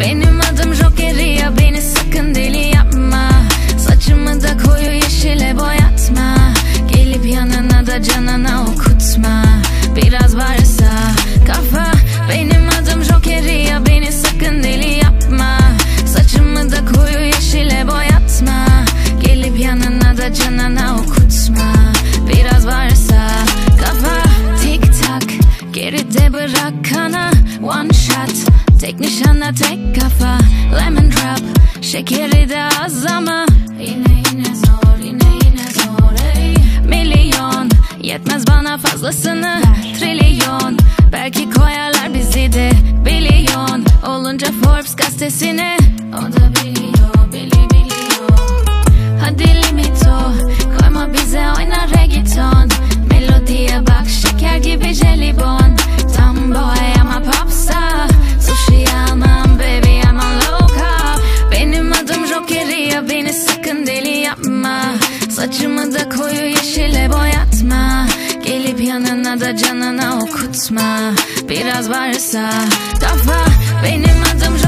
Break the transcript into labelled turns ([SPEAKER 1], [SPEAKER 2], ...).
[SPEAKER 1] Benim adım Jokeria beni sakın deli yapma. Saçımı da koyu yeşile boyatma. Gelip yanına da canına okutma. Biraz varsa kafa. Benim adım Jokeria beni sakın deli yapma. Saçımı da koyu yeşile boyatma. Gelip yanına da canına okutma. Biraz varsa kafa. Tik tak geride bırak kana tek nişana tek kafa Lemon drop. Şekeri de az ama Yine yine zor yine yine zor ey. Milyon yetmez bana fazlasını Trilyon. Belki koyarlar bizi de Bilyon. Olunca Forbes gazetesine O da biliyor bili biliyor. Hadi limito Koyma bize oyna reggaeton. Melodiye bak şeker gibi jelibon Saçımı da koyu yeşile boyatma. Gelip yanına da canına okutma. Biraz varsa kafa Benim adım